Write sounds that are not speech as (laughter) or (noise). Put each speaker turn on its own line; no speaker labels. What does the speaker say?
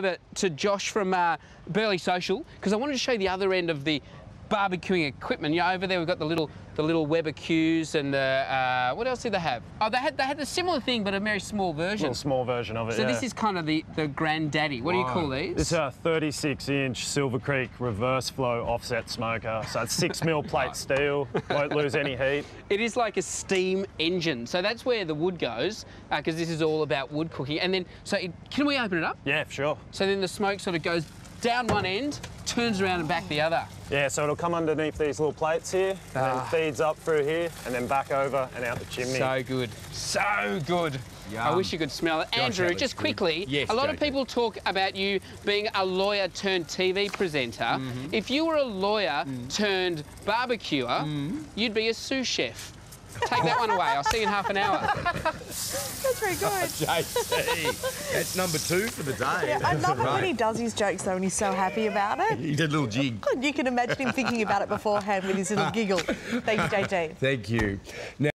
over to Josh from uh, Burleigh Social because I wanted to show you the other end of the barbecuing equipment. You know, over there we've got the little the little Weber Qs and the uh, what else did they have? Oh, they had they had a similar thing but a very small version.
little small version of it.
so
yeah.
this is kind of the the granddaddy. What do you call these?
It's a 36 inch Silver Creek reverse flow offset smoker. So it's six (laughs) mil plate steel, won't lose any heat. (laughs)
It is like a steam engine. So that's where the wood goes because this is all about wood cooking. And then so it, can we open it up?
Yeah, for sure.
So then the smoke sort of goes down one end, turns around and back the other.
Yeah, so it'll come underneath these little plates here, and
Ah.
then feeds up through here, and then back over and out the chimney.
So good. So good. I wish you could smell it. Andrew, just quickly,
Yes,
a lot of
JJ.
people talk about you being a lawyer turned TV presenter.
Mm-hmm.
If you were a lawyer
Mm.
turned barbecuer, you'd be a sous chef. Take that one away. I'll see you in half an hour. (laughs)
That's very good.
JT, that's number two for the day.
Yeah, I love it when he does his jokes though, and he's so happy about it.
He did a little jig. (laughs)
You can imagine him thinking about it beforehand with his little (laughs) giggle. Thank you, JT.
Thank you. Now,